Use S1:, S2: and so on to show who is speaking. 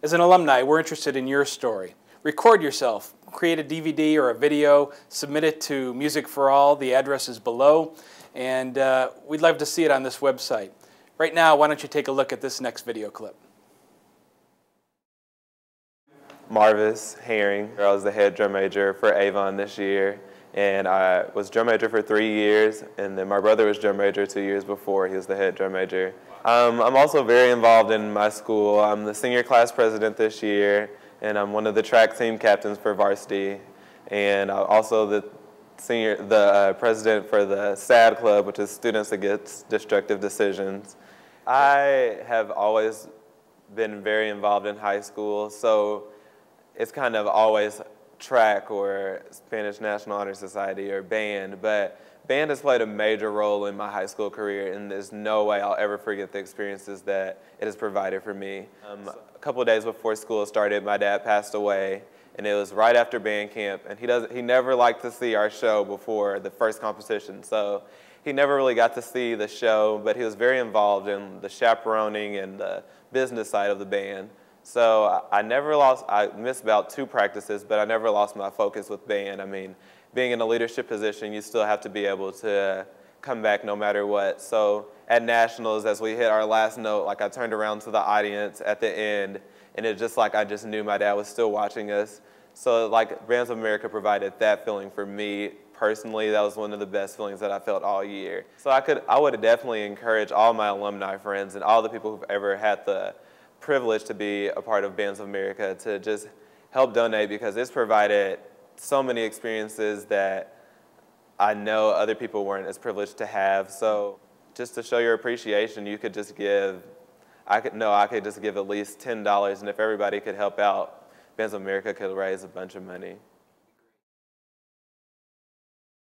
S1: As an alumni, we're interested in your story. Record yourself, create a DVD or a video, submit it to Music for All. The address is below, and uh, we'd love to see it on this website. Right now, why don't you take a look at this next video clip.
S2: Marvis Herring. I was the head drum major for Avon this year, and I was drum major for three years, and then my brother was drum major two years before. He was the head drum major. Um, I'm also very involved in my school. I'm the senior class president this year, and I'm one of the track team captains for varsity, and I'm also the senior, the uh, president for the SAD Club, which is Students Against Destructive Decisions. I have always been very involved in high school, so it's kind of always track or Spanish National Honor Society or band, but band has played a major role in my high school career, and there's no way I'll ever forget the experiences that it has provided for me. Um, a couple days before school started, my dad passed away, and it was right after band camp, and he doesn't, he never liked to see our show before the first competition, so he never really got to see the show, but he was very involved in the chaperoning and the business side of the band. So I never lost, I missed about two practices, but I never lost my focus with band. I mean, being in a leadership position, you still have to be able to come back no matter what. So at Nationals, as we hit our last note, like I turned around to the audience at the end, and it's just like I just knew my dad was still watching us. So like Bands of America provided that feeling for me personally. That was one of the best feelings that I felt all year. So I could, I would definitely encourage all my alumni friends and all the people who've ever had the privilege to be a part of Bands of America to just help donate because it's provided so many experiences that I know other people weren't as privileged to have. So just to show your appreciation, you could just give, I could, no, I could just give at least $10 and if everybody could help out, Bands of America could raise a bunch of money.